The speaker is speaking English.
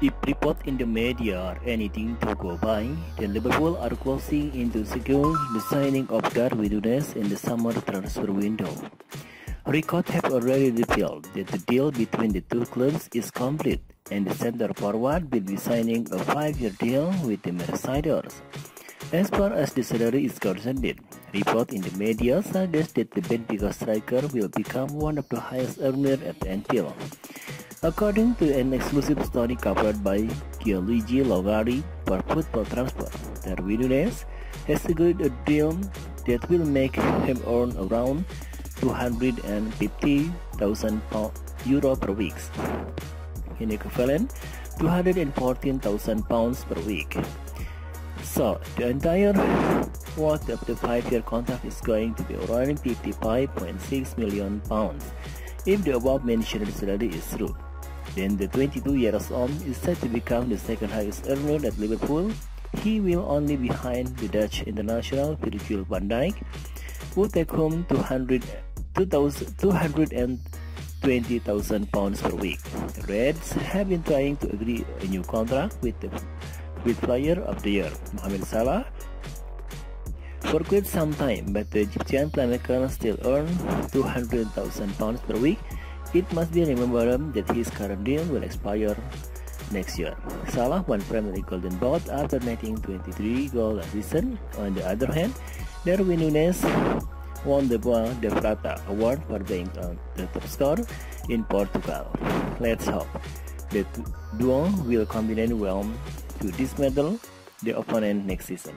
If reports in the media are anything to go by, then Liverpool are closing in to secure the signing of Darwin Núñez in the summer transfer window. Records have already revealed that the deal between the two clubs is complete and the center forward will be signing a five-year deal with the Merseyside. As far as the salary is concerned, reports in the media suggest that the Benfica striker will become one of the highest earners at Anfield. According to an exclusive story covered by Gianluigi Logari for Football Transfer, Darwin has agreed a deal that will make him earn around 250,000 euro per week, in equivalent 214,000 pounds per week. So, the entire worth of the five-year contract is going to be around 55.6 million pounds if the above-mentioned salary is true. Then the 22 years old is set to become the second highest earner at Liverpool. He will only behind the Dutch international Virgil van Dijk, who take home 200, 220,000 pounds per week. The Reds have been trying to agree a new contract with the with Player of the Year, Mohamed Salah, for quite some time, but the Egyptian playmaker still earns 200,000 pounds per week it must be remembered that his current deal will expire next year. Salah won Premier League Golden Boot after netting 23 goals last season. On the other hand, Darwin Núñez won the Bola de Prata award for being the top scorer in Portugal. Let's hope the duo will combine well to dismantle the opponent next season.